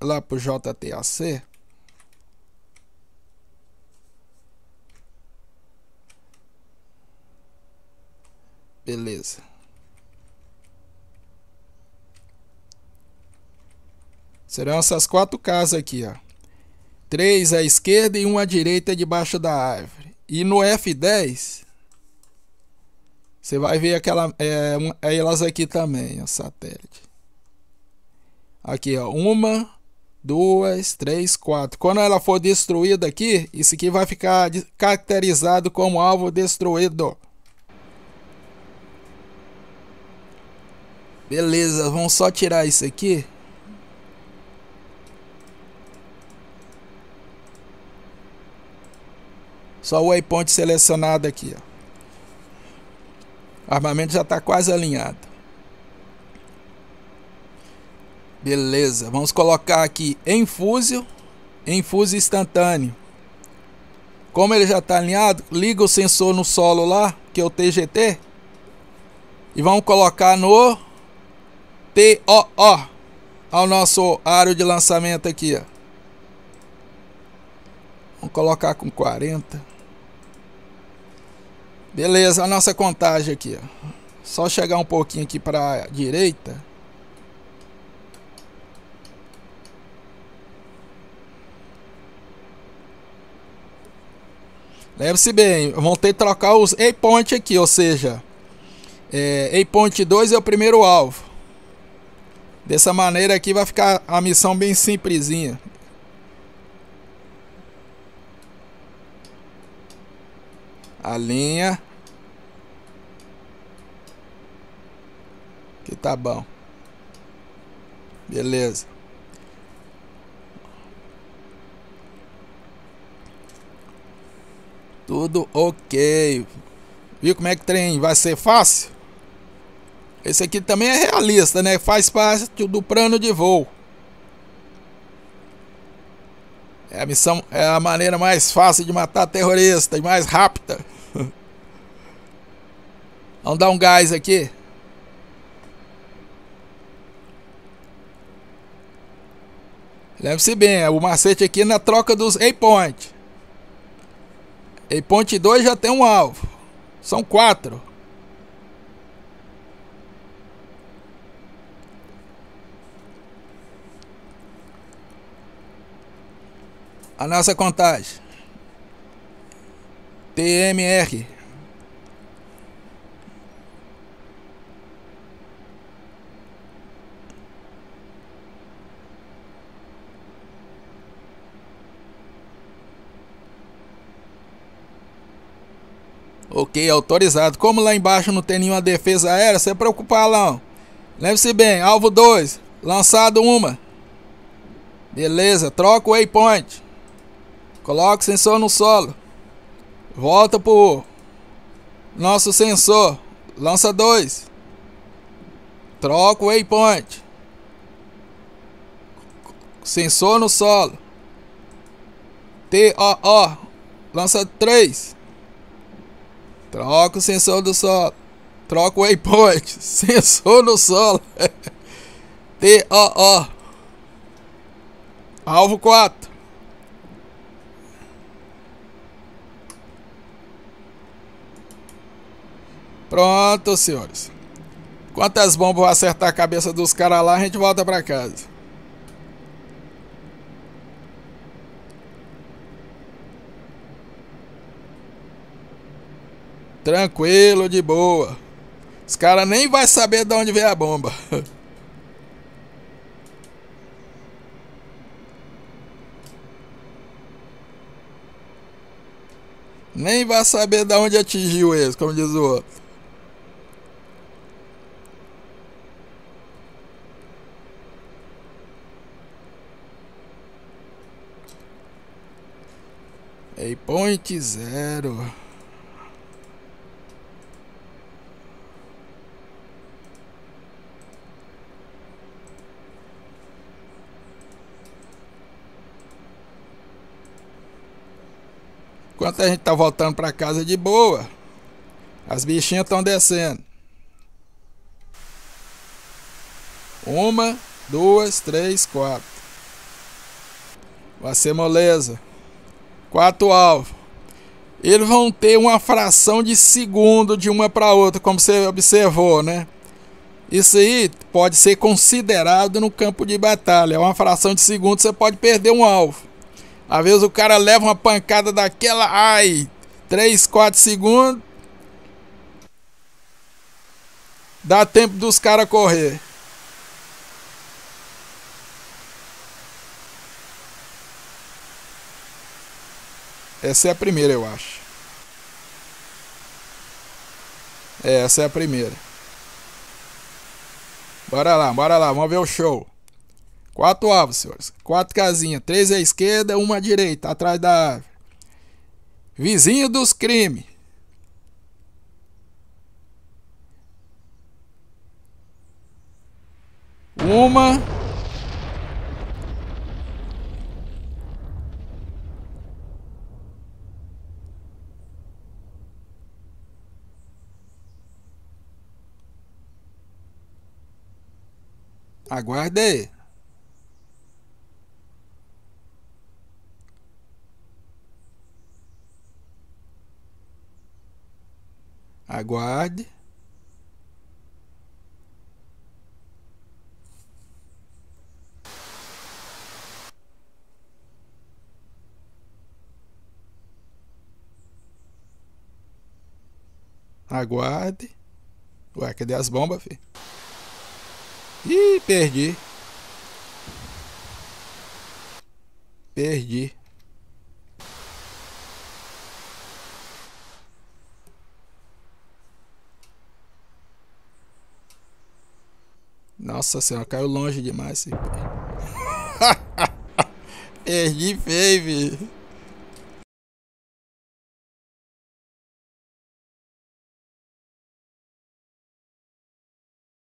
lá pro JTAC. Beleza. Serão essas quatro casas aqui, ó. Três à esquerda e uma à direita debaixo da árvore. E no F10, você vai ver aquela, é, é elas aqui também, o satélite. Aqui, ó. Uma, duas, três, quatro. Quando ela for destruída aqui, isso aqui vai ficar caracterizado como alvo destruído. Beleza, vamos só tirar isso aqui. Só o waypoint selecionado aqui, ó. O armamento já está quase alinhado. Beleza, vamos colocar aqui em fúzio instantâneo. Como ele já está alinhado, liga o sensor no solo lá, que é o TGT. E vamos colocar no TOO, ao nosso aro de lançamento aqui, ó. Vamos colocar com 40. Beleza, a nossa contagem aqui, ó. Só chegar um pouquinho aqui para a direita. Lembre-se bem, vão ter que trocar os A-Point aqui, ou seja, é, A-Point 2 é o primeiro alvo. Dessa maneira aqui vai ficar a missão bem simplesinha. A linha. Que tá bom. Beleza. Tudo ok. Viu como é que trem vai ser fácil? Esse aqui também é realista, né? Faz parte do plano de voo. É a missão, é a maneira mais fácil de matar terrorista e mais rápida. Vamos dar um gás aqui. Lembre-se bem, o macete aqui na troca dos A-Point. A-Point 2 já tem um alvo. São quatro. A nossa contagem. TMR. Ok, autorizado. Como lá embaixo não tem nenhuma defesa aérea, você preocupar não. Lembre-se bem, alvo 2, lançado uma. Beleza, troca o waypoint. Coloca o sensor no solo. Volta pro nosso sensor. Lança 2. Troca o waypoint. Sensor no solo. T-O-O. Lança 3. Troca o sensor do solo. Troca o waypoint. Sensor no solo. T-O-O. Alvo 4. Pronto, senhores. Quantas bombas vão acertar a cabeça dos caras lá, a gente volta pra casa. Tranquilo, de boa. Os caras nem vai saber de onde veio a bomba. nem vai saber de onde atingiu eles, como diz o outro. Ei, point zero. Enquanto a gente tá voltando para casa de boa, as bichinhas estão descendo. Uma, duas, três, quatro. Vai ser moleza. Quatro alvos. Eles vão ter uma fração de segundo de uma para outra, como você observou, né? Isso aí pode ser considerado no campo de batalha. É uma fração de segundo, você pode perder um alvo. Às vezes o cara leva uma pancada daquela, ai, 3, 4 segundos. Dá tempo dos caras correr. Essa é a primeira, eu acho. É, essa é a primeira. Bora lá, bora lá, vamos ver o show. Quatro alvos, senhores. Quatro casinhas. Três à esquerda, uma à direita, atrás da árvore. Vizinho dos crimes. Uma. Aguarde aí. Aguarde. Aguarde. Ué, cadê as bombas, filho? Ih, perdi. Perdi. Nossa senhora, caiu longe demais. Perdi feio.